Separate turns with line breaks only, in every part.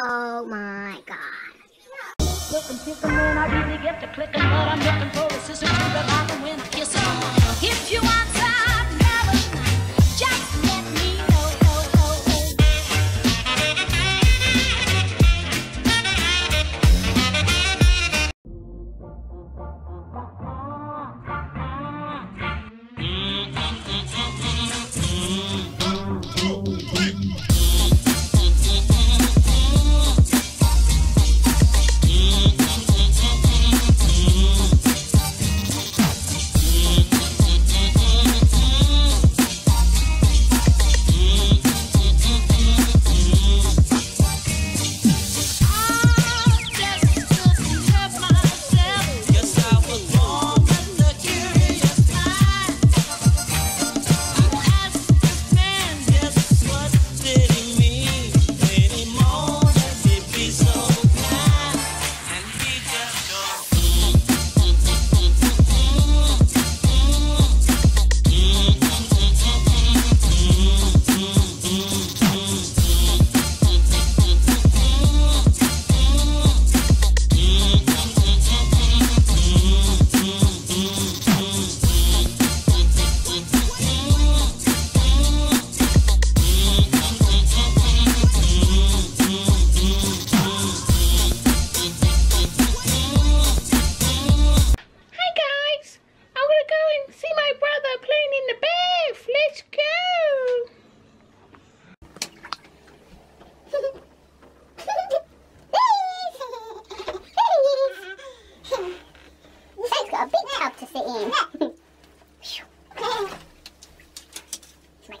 Oh my god.
I really get to but I'm looking for a to.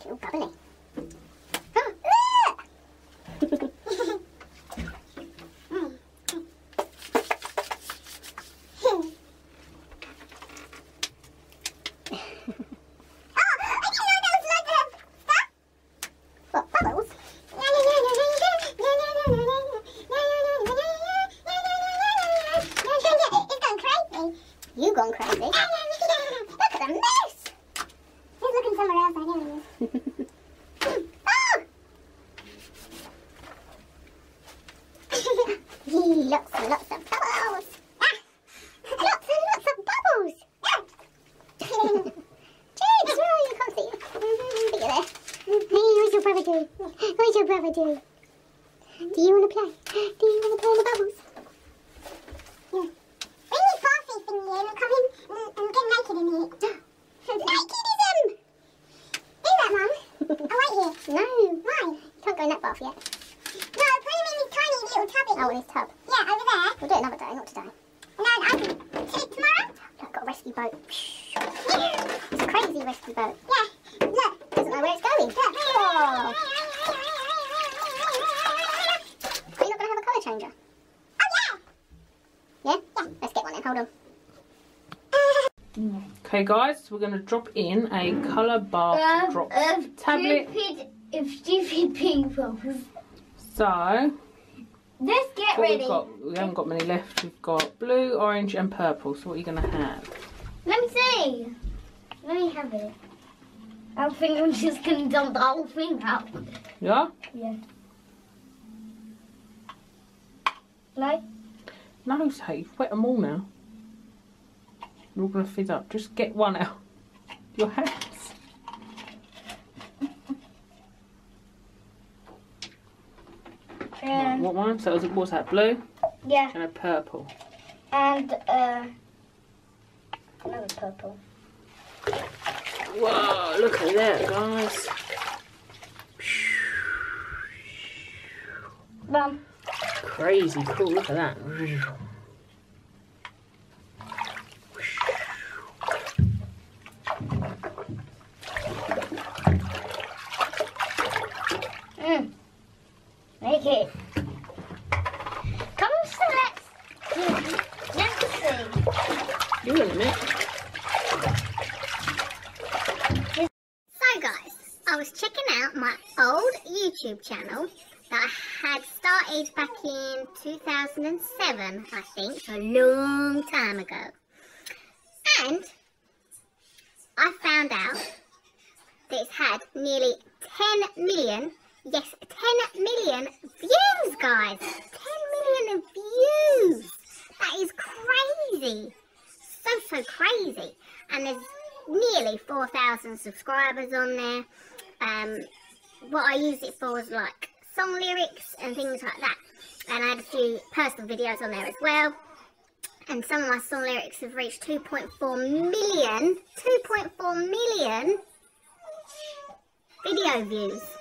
It all bubbly. What, bubbles? It's gone crazy. You gone crazy? Look at the mess! He's looking somewhere else, I know he is. oh! lots and lots of bubbles! Ah! Lots and lots of bubbles! James, where are you? Can't see you. But you're there. Hey, what's your brother doing? What's your brother doing? Do you want to play? Do you want to play in the bubbles? Yeah. Bring your farty thing here and come in and, and get naked in here. Nakedism! Do that, Mum. Oh, wait here. No. Why? You can't go in that bath yet. No, put him in his tiny little tubby. Oh, in his tub. Yeah, over there. We'll do it another day, not today. No, I can see tomorrow. I've got a rescue boat. It's a crazy rescue boat. Yeah. Look. Doesn't know where it's going. Look. Oh. Are you not going to have a colour changer? Oh, yeah. Yeah? Yeah. Let's get one then. Hold on.
Okay guys, we're gonna drop in a colour bath um, drop uh, tablet.
Stupid, if stupid people.
So
Let's get ready.
got, we haven't got many left. We've got blue, orange, and purple. So what are you gonna have?
Let me see. Let me have it. I think I'm just gonna dump the whole thing out.
Yeah.
Yeah.
No? No, you've wet them all now. They're all gonna fizz up. Just get one out. Your hands.
and
What one? So it was, what was that? Blue
yeah,
and a purple.
and uh, another purple.
Whoa! Look at that, guys.
Mum,
Crazy cool. Look at that.
Mm. make it. Come so let's let's.
You in a minute.
So guys, I was checking out my old YouTube channel that I had started back in 2007, I think, so a long time ago. And I found out that it's had nearly 10 million Yes, 10 million views, guys. 10 million views. That is crazy. So, so crazy. And there's nearly 4,000 subscribers on there. Um, what I use it for is like song lyrics and things like that. And I had a few personal videos on there as well. And some of my song lyrics have reached 2.4 million, 2.4 million video views.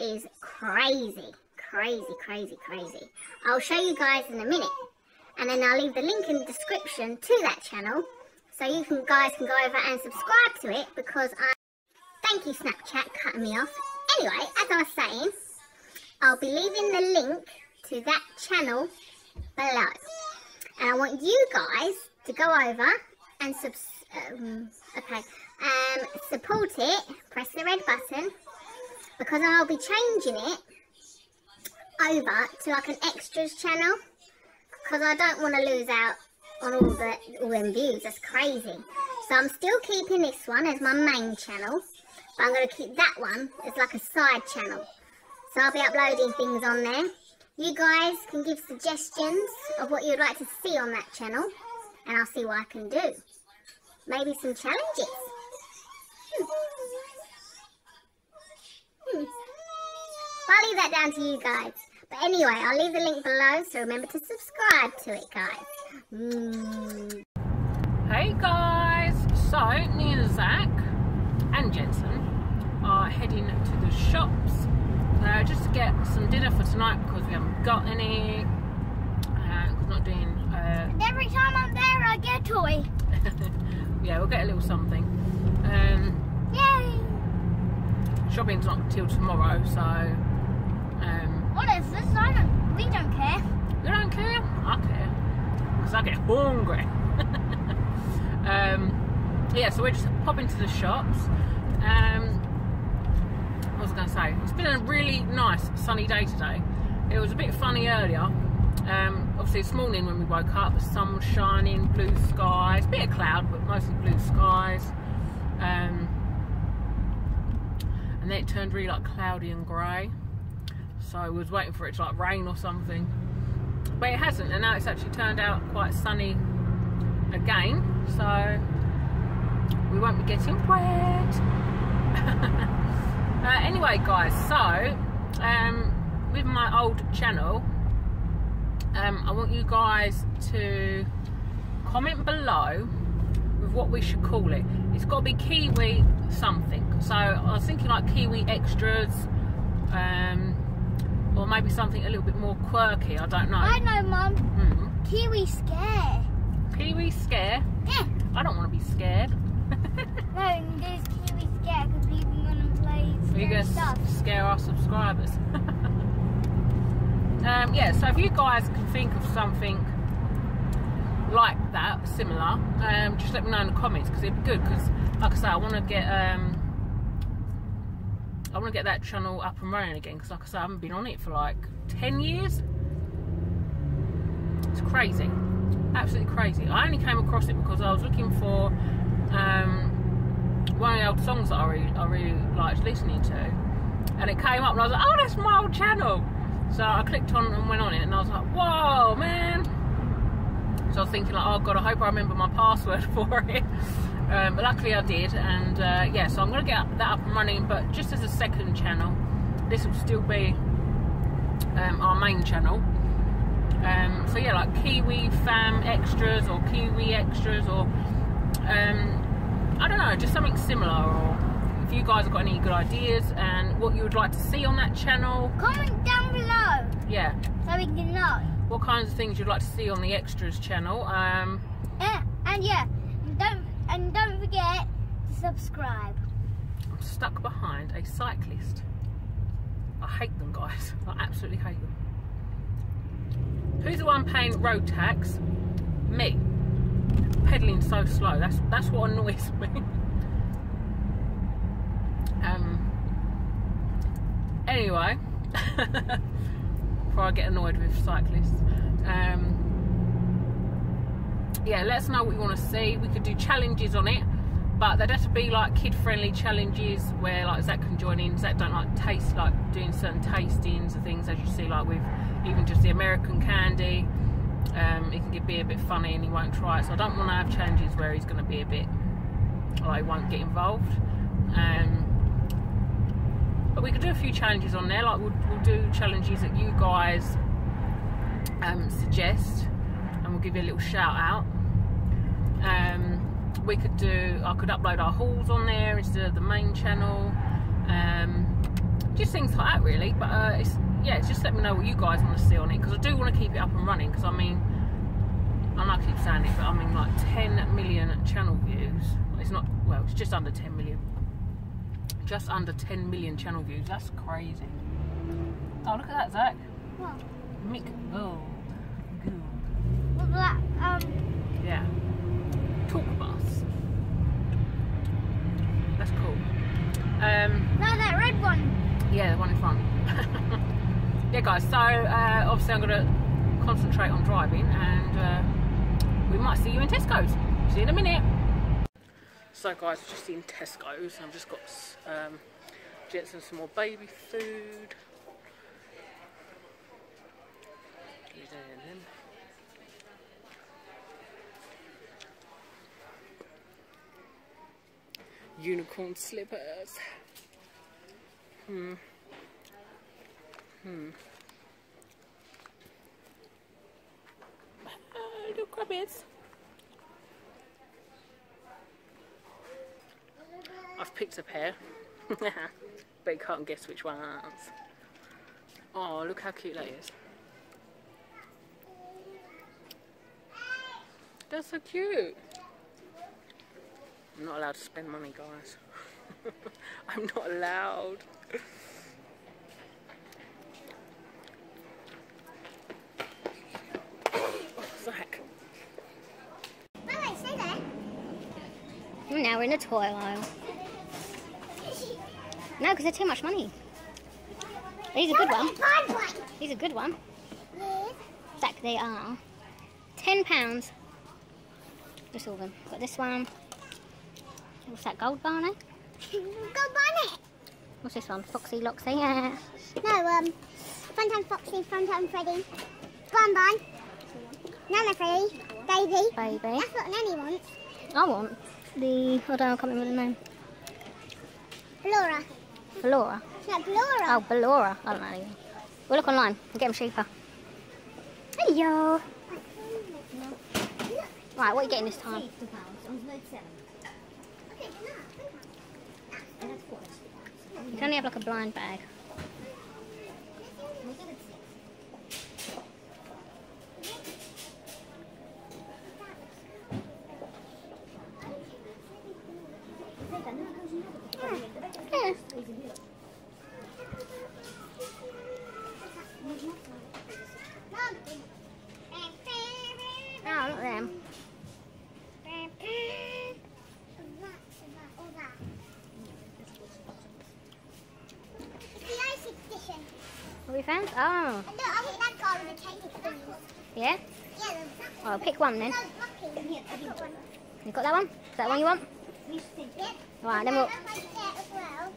Is crazy, crazy, crazy, crazy. I'll show you guys in a minute. And then I'll leave the link in the description to that channel. So you can guys can go over and subscribe to it because I... Thank you Snapchat cutting me off. Anyway, as I was saying, I'll be leaving the link to that channel below. And I want you guys to go over and subs... Um, okay. Um, support it. Press the red button because I'll be changing it over to like an extras channel because I don't want to lose out on all the all them views. That's crazy. So I'm still keeping this one as my main channel, but I'm going to keep that one as like a side channel. So I'll be uploading things on there. You guys can give suggestions of what you'd like to see on that channel, and I'll see what I can do. Maybe some challenges. Hmm. Hmm. I'll leave that down to you guys. But anyway, I'll leave the link below, so remember to subscribe to it, guys. Mm.
Hey guys! So, me and Zach and Jensen are heading to the shops uh, just to get some dinner for tonight because we haven't got any. Uh, not doing. Uh,
Every time I'm there, I get a toy.
yeah, we'll get a little something. Um,
Yay!
Shopping's not till tomorrow, so. Um,
What is this? I don't. We don't care.
you don't care? I care. Because I get hungry. um, yeah, so we're just popping to the shops. Um, what was I going to say? It's been a really nice sunny day today. It was a bit funny earlier. Um, obviously, this morning when we woke up, the sun was shining, blue skies, a bit of cloud, but mostly blue skies. Um, and then it turned really like cloudy and grey. So I was waiting for it to like rain or something. But it hasn't, and now it's actually turned out quite sunny again. So we won't be getting wet. uh, anyway, guys, so um, with my old channel, um, I want you guys to comment below with what we should call it. It's got to be Kewe something. So I was thinking like Kewe extras, um, or maybe something a little bit more quirky. I don't know.
I know, Mum.
Hmm.
Kewe scare.
Kewe scare.
Yeah.
I don't want to be scared.
No, there's Kewe scare because we're going to play scary stuff.
to scare our subscribers? um, yeah, so if you guys can think of something like that, similar, um, just let me know in the comments because it'd be good. Because, like I say, I want to get um, I want to get that channel up and running again. Because, like I say, I haven't been on it for like ten years. It's crazy, absolutely crazy. I only came across it because I was looking for um, one of the old songs that I really, I really liked listening to, and it came up, and I was like, "Oh, that's my old channel." So I clicked on and went on it, and I was like, "Whoa, man!" So I was thinking, like, "Oh God, I hope I remember my password for it." Um, but luckily, I did, and uh, yeah, so I'm gonna get that up and running, but just as a second channel. This will still be um, our main channel. Um, so yeah, like Kewe Fam extras or Kewe extras or um, I don't know, just something similar. Or if you guys have got any good ideas and what you would like to see on that channel,
Comment down below
yeah,
so we can know.
What kinds of things you'd like to see on the extras channel. Um,
Yeah, and yeah, and don't and don't forget to subscribe.
I'm stuck behind a cyclist. I hate them, guys. I absolutely hate them. Who's the one paying road tax? Me. Pedaling so slow. That's that's what annoys me. um. Anyway, I get annoyed with cyclists, um, yeah, let us know what you want to see. We could do challenges on it. but there'd have to be like kid-friendly challenges where like Zach can join in. Zach don't like taste like doing certain tastings and things, as you see, like with even just the American candy. Um, it can be a bit funny and he won't try it. So I don't want to have challenges where he's going to be a bit like he won't get involved. Um, but we could do a few challenges on there. Like we'll, we'll do challenges that you guys um, suggest, and we'll give you a little shout out. Um, we could do. I could upload our hauls on there instead of the main channel. Um, just things like that, really. But uh, it's yeah, just let me know what you guys want to see on it because I do want to keep it up and running. Because I mean, I know I keep saying it, but I mean like 10 million channel views. It's not well, it's just under 10 million. Just under 10 million channel views. That's crazy. Oh, look at that, Zach.
What?
Mick Gold. Gold.
What that? Um.
Yeah. Talk bus. That's cool. Um,
No, that red one.
yeah, the one in front. yeah, guys. So uh, obviously, I'm going to concentrate on driving, and uh, we might see you in Tesco's. See you in a minute. So, guys, I've just seen Tesco's, and I've just got um, Jensen some more baby food. Unicorn slippers. Hmm. Hmm. Uh, little crabbies. Picked a pair. but you can't guess which ones. Oh, look how cute that is. That's so cute. I'm not allowed to spend money, guys. I'm not allowed. Oh.
Now we're in the toy aisle. No, because they're too much money. These are good one. These are good one.
Yes.
Zach, they are ten pounds. Just all of them. Got this one. What's that? Gold Barney?
gold bonnet.
What's this one? Foxy Loxy. Yeah.
No, um, Funtime Foxy, Funtime Freddy, Bon Bon, Nana Freddy, Daisy.
Baby.
That's what Nanny wants.
I want the. Hold on, I can't remember the name.
Flora.
Flora.
No, Flora.
Oh, Ballora. I don't know. We'll look online. We'll get them cheaper. Hello. Right, what are you getting this time? You can only have like a blind bag. Yeah. Oh, not them.
It's the ice edition.
What we found? Oh,
And look, I think that guy with the table things.
yeah.
Yeah, there's
Well, pick one then.
no. Yeah, got one.
You got that one? Is that one you want?
Yep.
Right, then we'll.
That one's there as well.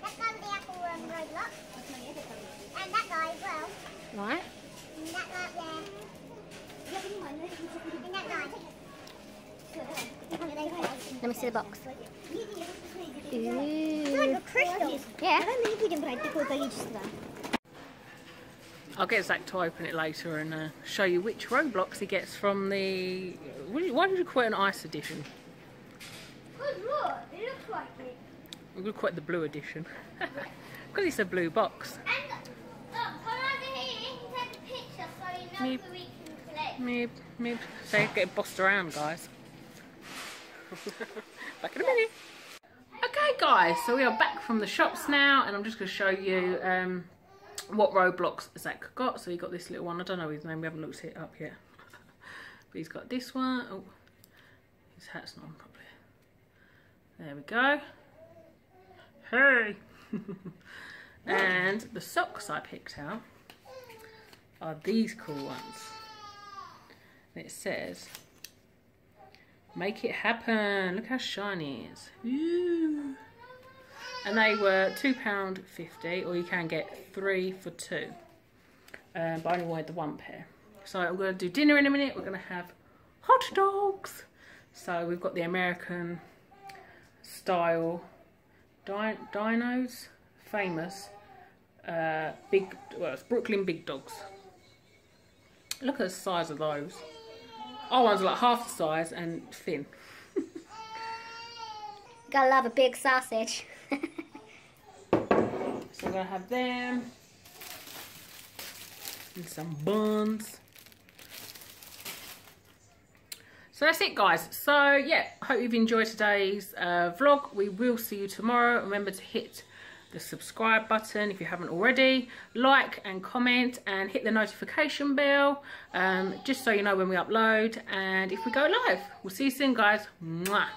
That guy with the apple um, roadblock. And that guy as well.
Right.
And that guy there. And that guy.
Let me see the box. Ooh. Yeah.
I'll get Zach to open it later and uh, show you which Roblox he gets from the. you- Why did you call it an ice edition?
look, it looks like it.
We would call it the blue edition. Because it's a blue box.
And look, come over here, he take a picture so he knows
Meep.
who we can collect.
Meep, meep. So you get bossed around, guys. back in a minute. Okay, guys, so we are back from the shops now, and I'm just going to show you um, what Roblox Zach got. So he got this little one. I don't know his name. We haven't looked it up yet. but he's got this one. Oh, his hat's not on properly. There we go. Hey. and the socks I picked out are these cool ones. And it says Make it happen. Look how shiny it is. Ooh. And they were £2.50 or you can get three for two. Um, but I only wanted the one pair. So I'm going to do dinner in a minute. We're going to have hot dogs. So we've got the American style di dinos, famous uh, big, well it's Brooklyn Big Dogs. Look at the size of those. Our ones are like half the size and thin.
Gotta love a big sausage.
So I'm gonna have them and some buns. So that's it guys. So yeah, hope you've enjoyed today's uh, vlog. We will see you tomorrow. Remember to hit the subscribe button if you haven't already. Like and comment and hit the notification bell um, just so you know when we upload and if we go live. We'll see you soon guys. Mwah.